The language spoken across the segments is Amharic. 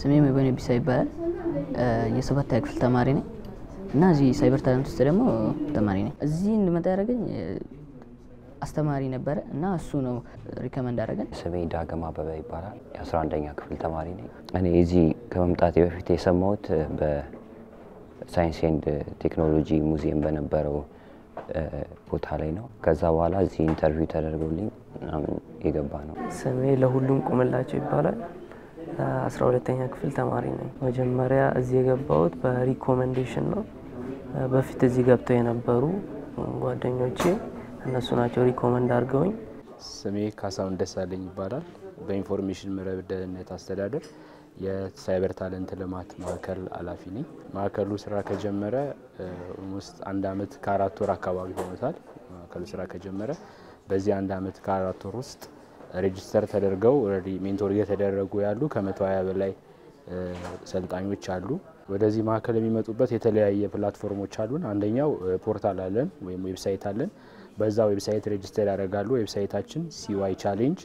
ስሜ መበኔ ቢሳ ይባላል። የሰባተኛ ክፍል ተማሪ ነኝ እና እዚህ cyber talent ውስጥ ደግሞ ተማሪ ነኝ። እዚህ እንድመጣ ያደረገኝ አስተማሪ ነበረ እና እሱ ነው recommend ያደረገን። ስሜ ዳግም አበበ ይባላል። የ11ኛ ክፍል ተማሪ ነኝ። እኔ እዚህ ከመምጣቴ በፊት የሰማሁት በ science and technology museum በነበረው ቦታ ላይ ነው። ከዛ በኋላ እዚህ interview ተደርጎልኝ ምናምን የገባ ነው። ስሜ ለሁሉም ቁምላቸው ይባላል። አስራ ሁለተኛ ክፍል ተማሪ ነኝ። መጀመሪያ እዚህ የገባሁት በ recommendation ነው። በፊት እዚህ ገብተው የነበሩ ጓደኞቼ እነሱ ናቸው recommend አድርገውኝ። ስሜ ካሳሁን ደሳለኝ ይባላል። በ information መረብ ደህንነት አስተዳደር የ cyber talent ልማት ማዕከል ኃላፊ ነኝ። ማዕከሉ ስራ ከጀመረ almost አንድ አመት ከአራት ወር አካባቢ ሆኖታል። ማዕከሉ ስራ ከጀመረ በዚህ አንድ አመት ከአራት ወር ውስጥ register ተደርገው already mentor እየተደረጉ ያሉ ከመቶ ሀያ በላይ ሰልጣኞች አሉ። ወደዚህ ማዕከል የሚመጡበት የተለያየ platform ኦች አሉን። አንደኛው portal አለን ወይም website አለን። በዛ website register ያደርጋሉ። website አችን CY challenge CY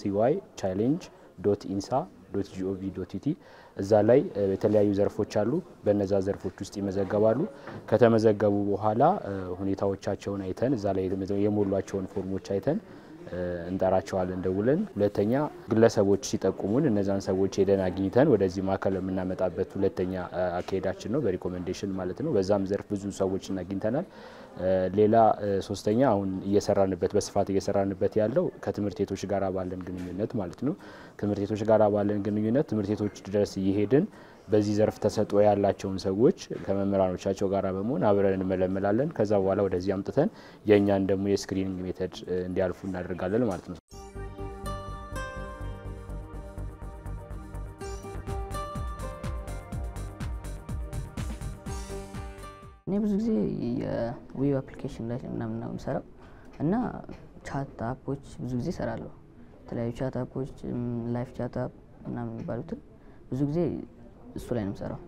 challenge dot INSA dot gov dot et እዛ ላይ የተለያዩ ዘርፎች አሉ። በነዛ ዘርፎች ውስጥ ይመዘገባሉ። ከተመዘገቡ በኋላ ሁኔታዎቻቸውን አይተን እዛ ላይ የሞሏቸውን form ኦች አይተን እንጠራቸዋለን ደውለን። ሁለተኛ ግለሰቦች ሲጠቁሙን እነዛን ሰዎች ሄደን አግኝተን ወደዚህ ማዕከል የምናመጣበት ሁለተኛ አካሄዳችን ነው፣ በ recommendation ማለት ነው። በዛም ዘርፍ ብዙ ሰዎችን አግኝተናል። ሌላ ሶስተኛ አሁን እየሰራንበት በስፋት እየሰራንበት ያለው ከትምህርት ቤቶች ጋር ባለን ግንኙነት ማለት ነው። ትምህርት ቤቶች ጋር ባለን ግንኙነት ትምህርት ቤቶች ድረስ እየሄድን በዚህ ዘርፍ ተሰጥኦ ያላቸውን ሰዎች ከመምህራኖቻቸው ጋር በመሆን አብረን እንመለመላለን። ከዛ በኋላ ወደዚህ አምጥተን የእኛን ደግሞ የ screening method እንዲያልፉ እናደርጋለን ማለት ነው። እኔ ብዙ ጊዜ የ web application ላይ ምናምን ነው የምሰራው እና chat app ኦች ብዙ ጊዜ እሰራለሁ። የተለያዩ chat app ኦች፣ live chat app ምናምን የሚባሉትን ብዙ ጊዜ እሱ ላይ ነው የምሰራው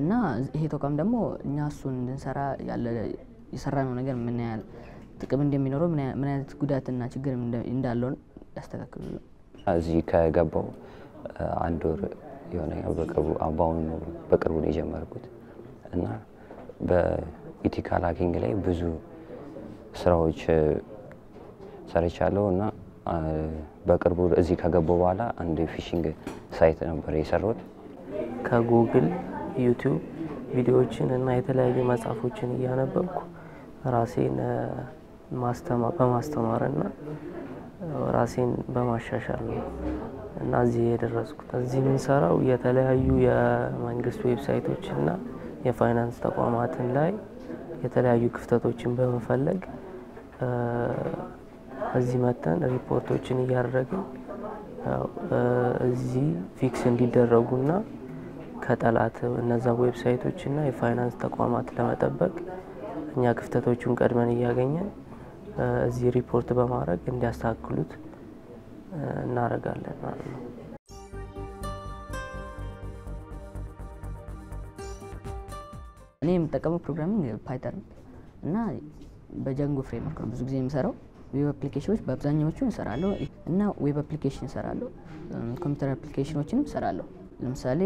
እና ይሄ ተቋም ደግሞ እኛ እሱን እንድንሰራ ያለ የሰራነው ነገር ምን ያህል ጥቅም እንደሚኖረው ምን አይነት ጉዳትና ችግር እንዳለው ያስተካክሉ። እዚህ ከገባሁ አንድ ወር የሆነ በቅርቡ በአሁኑ በቅርቡ ነው የጀመርኩት እና በ ethical hacking ላይ ብዙ ስራዎች ሰርቻለሁ እና በቅርቡ እዚህ ከገባሁ በኋላ አንድ phishing site ነበር የሰራሁት። ከጉግል YouTube ቪዲዮዎችን እና የተለያዩ መጽሐፎችን እያነበብኩ ራሴን በማስተማር እና ራሴን በማሻሻል ነው እና እዚህ የደረስኩት። እዚህ የምንሰራው የተለያዩ የመንግስት website ኦች እና የፋይናንስ ተቋማትን ላይ የተለያዩ ክፍተቶችን በመፈለግ እዚህ መጥተን ሪፖርቶችን እያደረግን እዚህ fix እንዲደረጉና ከጠላት እነዛ website ኦችና የፋይናንስ ተቋማት ለመጠበቅ እኛ ክፍተቶቹን ቀድመን እያገኘን እዚህ ሪፖርት በማድረግ እንዲያስተካክሉት እናደርጋለን ማለት ነው። እኔ የምጠቀመው programming Python እና በ Django framework ነው ብዙ ጊዜ የምሰራው። web application ኦች በአብዛኛዎቹ እሰራለሁ እና web application እሰራለሁ፣ computer application ኦችንም እሰራለሁ። ለምሳሌ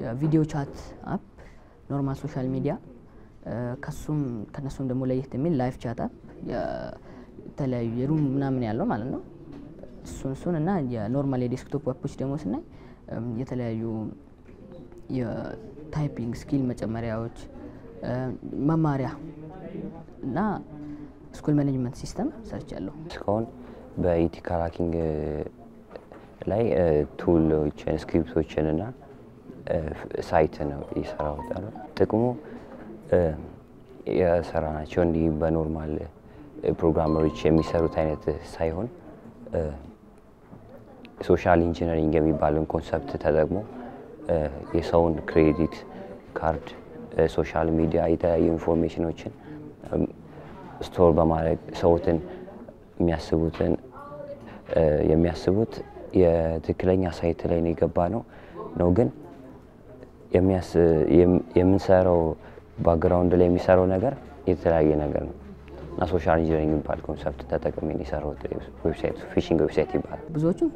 የ video chat app፣ normal social media ከሱም ከነሱም ደግሞ ለየት የሚል live chat app የተለያዩ የ room ምናምን ያለው ማለት ነው። እሱን እሱን እና የ normal የ desktop app ኦች ደግሞ ስናይ የተለያዩ የ typing skill መጨመሪያዎች፣ መማሪያ እና school management system ሰርቻለሁ። እስካሁን በ ethical hacking ላይ tool ኦችን፣ script ኦችን እና site ነው የሰራሁት። ጥቅሙ የሰራናቸው እንዲህ በ normal programmer ኦች የሚሰሩት አይነት ሳይሆን ሶሻል ኢንጂነሪንግ የሚባልን ኮንሰፕት ተጠቅሞ የሰውን ክሬዲት ካርድ፣ ሶሻል ሚዲያ፣ የተለያዩ ኢንፎርሜሽኖችን ስቶር በማድረግ ሰዎትን የሚያስቡትን የሚያስቡት የትክክለኛ ሳይት ላይ ነው የገባ ነው ነው ግን የምንሰራው ባክግራውንድ ላይ የሚሰራው ነገር የተለያየ ነገር ነው እና social engineering የሚባል concept ተጠቅሜ የሰራሁት website phishing website ይባላል። ብዙዎቹን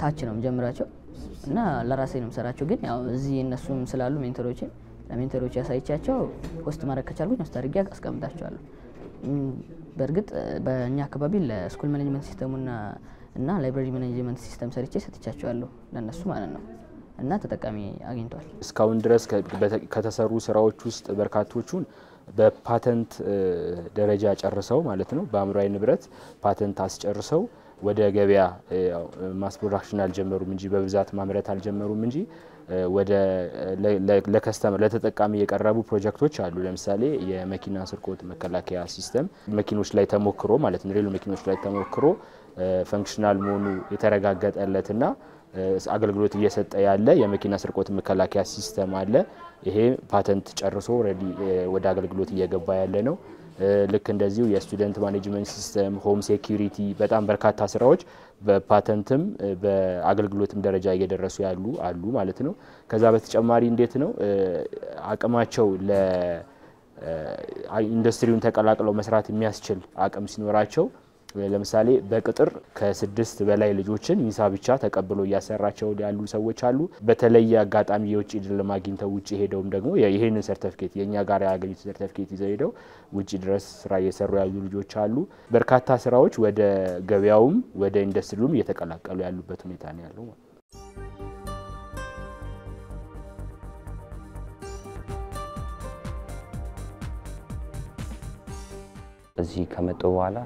ታች ነው የምጀምራቸው እና ለራሴ ነው የምሰራቸው። ግን ያው እዚህ እነሱም ስላሉ mentor ኦችን ለ mentor ኦች አሳይቻቸው post ማድረግ ከቻልኩኝ post አድርጌ አስቀምጣቸዋለሁ። በእርግጥ በእኛ አካባቢ ለ school management system ኡና እና library management system ሰርቼ ሰጥቻቸዋለሁ ለእነሱ ማለት ነው እና ተጠቃሚ አግኝተዋል። እስካሁን ድረስ ከተሰሩ ስራዎች ውስጥ በርካቶቹን በፓተንት ደረጃ ጨርሰው ማለት ነው በአእምሯዊ ንብረት ፓተንት አስጨርሰው ወደ ገበያ mass production አልጀመሩም እንጂ በብዛት ማምረት አልጀመሩም እንጂ ወደ ለ customer ለተጠቃሚ የቀረቡ ፕሮጀክቶች አሉ። ለምሳሌ የመኪና ስርቆት መከላከያ system መኪኖች ላይ ተሞክሮ ማለት ነው ሌሎች መኪኖች ላይ ተሞክሮ functional መሆኑ የተረጋገጠለትና አገልግሎት እየሰጠ ያለ የመኪና ስርቆት መከላከያ system አለ። ይሄ ፓተንት ጨርሶ ወደ አገልግሎት እየገባ ያለ ነው። ልክ እንደዚሁ የ student management system፣ home security በጣም በርካታ ስራዎች በፓተንትም በአገልግሎትም ደረጃ እየደረሱ ያሉ አሉ ማለት ነው። ከዛ በተጨማሪ እንዴት ነው አቅማቸው ለ ኢንዱስትሪውን ተቀላቅለው መስራት የሚያስችል አቅም ሲኖራቸው ለምሳሌ በቅጥር ከስድስት በላይ ልጆችን ይንሳ ብቻ ተቀብሎ እያሰራቸው ያሉ ሰዎች አሉ። በተለየ አጋጣሚ የውጭ ድልም አግኝተው ውጭ ሄደውም ደግሞ ይህንን ሰርተፍኬት የእኛ ጋር ያገኙት ሰርተፍኬት ይዘው ሄደው ውጭ ድረስ ስራ እየሰሩ ያሉ ልጆች አሉ። በርካታ ስራዎች ወደ ገበያውም ወደ ኢንዱስትሪውም እየተቀላቀሉ ያሉበት ሁኔታ ነው ያለው። እዚህ ከመጣሁ በኋላ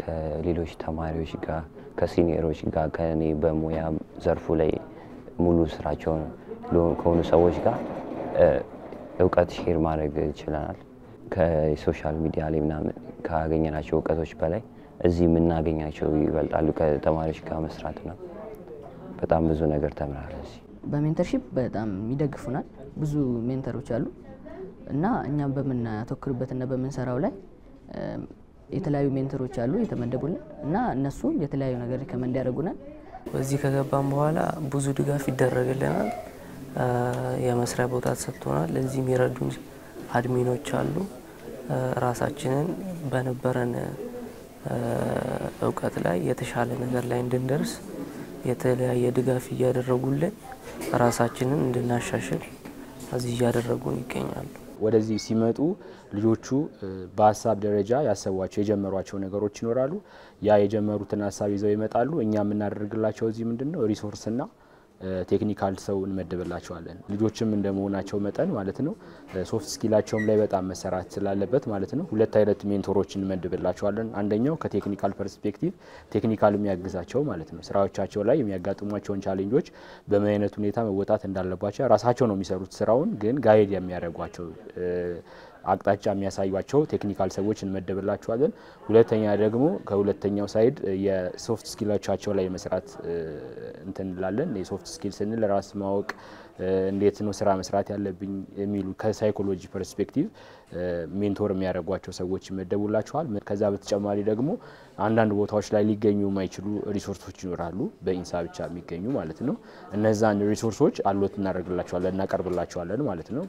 ከሌሎች ተማሪዎች ጋር ከ senior ኦች ጋር ከእኔ በሙያ ዘርፉ ላይ ሙሉ ስራቸውን ለ- ከሆኑ ሰዎች ጋር እውቀት share ማድረግ ችለናል። ከ social media ላይ ምናምን ካገኘናቸው እውቀቶች በላይ እዚህ የምናገኛቸው ይበልጣሉ። ከተማሪዎች ጋር መስራት ነው። በጣም ብዙ ነገር እዚህ በ mentorship በጣም ይደግፉናል። ብዙ mentor ኦች አሉ እና እኛም በምናተኩርበትና በምንሰራው ላይ የተለያዩ mentor ኦች አሉ የተመደቡልን እና እነሱ የተለያዩ ነገር recommend ያደርጉናል። በዚህ ከገባን በኋላ ብዙ ድጋፍ ይደረግልናል። የመስሪያ ቦታ ተሰጥቶናል። ለዚህ የሚረዱን admin ኦች አሉ። ራሳችንን በነበረን እውቀት ላይ የተሻለ ነገር ላይ እንድንደርስ የተለያየ ድጋፍ እያደረጉልን ራሳችንን እንድናሻሽል እዚህ እያደረጉን ይገኛሉ። ወደዚህ ሲመጡ ልጆቹ በሀሳብ ደረጃ ያሰቧቸው የጀመሯቸው ነገሮች ይኖራሉ። ያ የጀመሩትን ሀሳብ ይዘው ይመጣሉ። እኛ የምናደርግላቸው እዚህ ምንድን ነው resource ና technical ሰው እንመድብላቸዋለን። ልጆችም እንደመሆናቸው መጠን ማለት ነው soft skill ኣቸውም ላይ በጣም መሰራት ስላለበት ማለት ነው ሁለት አይነት mentor ኦች እንመድብላቸዋለን። አንደኛው ከ technical perspective technical የሚያግዛቸው ማለት ነው ስራዎቻቸው ላይ የሚያጋጥሟቸውን challenge ኦች በምን አይነት ሁኔታ መወጣት እንዳለባቸው ራሳቸው ነው የሚሰሩት ስራውን ግን guide የሚያደርጓቸው አቅጣጫ የሚያሳዩዋቸው technical ሰዎች እንመድብላቸዋለን። ሁለተኛ ደግሞ ከሁለተኛው side የ soft skill ኦቻቸው ላይ መስራት እንትን የ soft skill ስንል ራስ ማወቅ እንዴት ነው ስራ መስራት ያለብኝ የሚሉ ከ psychology perspective mentor የሚያደርጓቸው ሰዎች ይመደቡላቸዋል። ከዛ በተጨማሪ ደግሞ አንዳንድ ቦታዎች ላይ ሊገኙ የማይችሉ resource ኦች ይኖራሉ፣ በኢንሳ ብቻ የሚገኙ ማለት ነው። እነዛን resource ኦች allot እናደርግላቸዋለን፣ እናቀርብላቸዋለን ማለት ነው።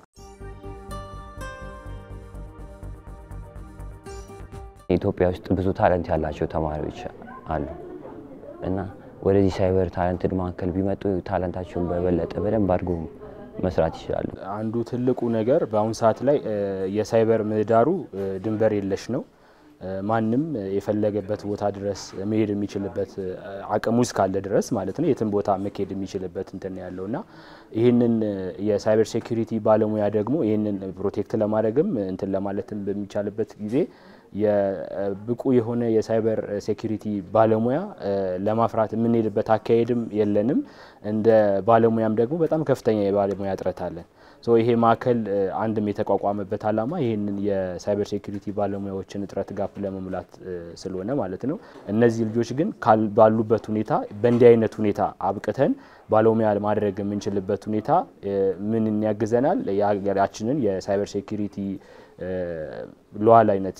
ኢትዮጵያ ውስጥ ብዙ talent ያላቸው ተማሪዎች አሉ እና ወደዚህ cyber talented ማዕከል ቢመጡ talent ኣቸውን በበለጠ በደንብ አድርጎ መስራት ይችላሉ። አንዱ ትልቁ ነገር በአሁኑ ሰዓት ላይ የሳይበር ምህዳሩ ድንበር የለሽ ነው። ማንም የፈለገበት ቦታ ድረስ መሄድ የሚችልበት አቅሙ እስካለ ድረስ ማለት ነው የትም ቦታ መሄድ የሚችልበት እንትን ያለው እና ይህንን የ cyber security ባለሙያ ደግሞ ይህንን protect ለማድረግም እንትን ለማለትም በሚቻልበት ጊዜ የብቁ የሆነ የ cyber security ባለሙያ ለማፍራት የምንሄድበት አካሄድም የለንም። እንደ ባለሙያም ደግሞ በጣም ከፍተኛ የባለሙያ እጥረት አለን። ይሄ ማዕከል አንድም የተቋቋመበት ዓላማ ይህንን የ cyber security ባለሙያዎችን እጥረት gap ለመሙላት ስለሆነ ማለት ነው። እነዚህ ልጆች ግን ባሉበት ሁኔታ በእንዲህ አይነት ሁኔታ አብቅተን ባለሙያ ማድረግ የምንችልበት ሁኔታ ምን ያግዘናል? የሀገራችንን የ cyber security ሉዓላዊነት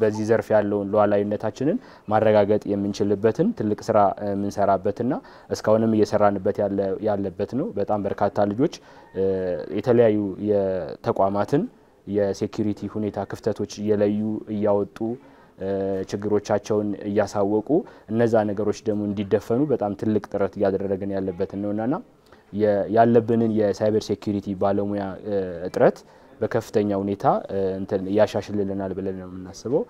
በዚህ ዘርፍ ያለውን ሉዓላዊነታችንን ማረጋገጥ የምንችልበትን ትልቅ ስራ የምንሰራበትና እስካሁንም እየሰራንበት ያለ- ያለበት ነው። በጣም በርካታ ልጆች የተለያዩ የተቋማትን የሴኩሪቲ ሁኔታ ክፍተቶች እየለዩ እያወጡ ችግሮቻቸውን እያሳወቁ እነዛ ነገሮች ደግሞ እንዲደፈኑ በጣም ትልቅ ጥረት እያደረግን ያለበትን ነውናና ያለብንን የሳይበር ሴኩሪቲ ባለሙያ እጥረት በከፍተኛ ሁኔታ እንትን ያሻሽልልናል ብለን ነው የምናስበው።